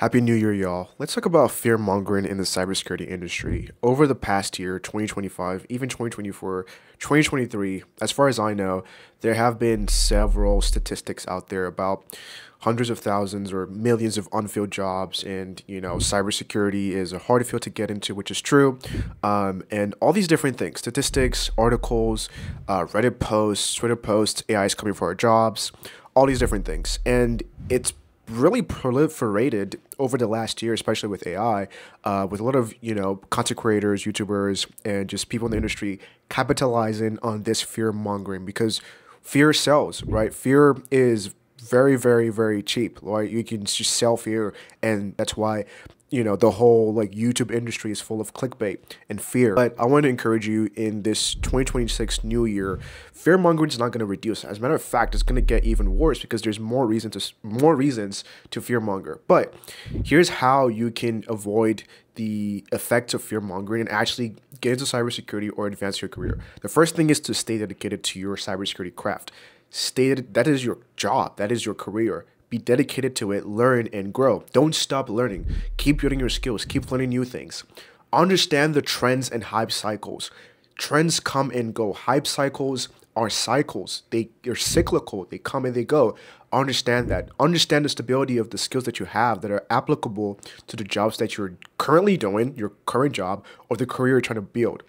Happy New Year, y'all. Let's talk about fear mongering in the cybersecurity industry. Over the past year, 2025, even 2024, 2023, as far as I know, there have been several statistics out there about hundreds of thousands or millions of unfilled jobs. And, you know, cybersecurity is a hard field to get into, which is true. Um, and all these different things statistics, articles, uh, Reddit posts, Twitter posts, AI is coming for our jobs, all these different things. And it's really proliferated over the last year, especially with AI, uh, with a lot of you know content creators, YouTubers, and just people in the industry capitalizing on this fear mongering because fear sells, right? Fear is very, very, very cheap. Right? You can just sell fear, and that's why you know the whole like YouTube industry is full of clickbait and fear. But I want to encourage you in this 2026 new year, fear mongering is not going to reduce. As a matter of fact, it's going to get even worse because there's more reason to more reasons to fear monger. But here's how you can avoid the effects of fear mongering and actually get into cybersecurity or advance your career. The first thing is to stay dedicated to your cybersecurity craft. Stay that is your job, that is your career be dedicated to it, learn and grow. Don't stop learning. Keep building your skills, keep learning new things. Understand the trends and hype cycles. Trends come and go. Hype cycles are cycles. They are cyclical. They come and they go. Understand that. Understand the stability of the skills that you have that are applicable to the jobs that you're currently doing, your current job, or the career you're trying to build.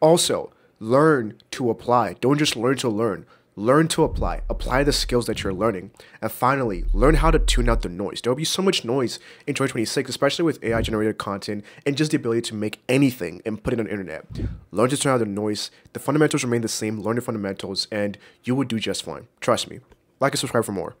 Also, learn to apply. Don't just learn to learn learn to apply, apply the skills that you're learning. And finally, learn how to tune out the noise. There will be so much noise in 2026, especially with AI generated content and just the ability to make anything and put it on the internet. Learn to tune out the noise. The fundamentals remain the same. Learn the fundamentals, and you will do just fine. Trust me. Like and subscribe for more.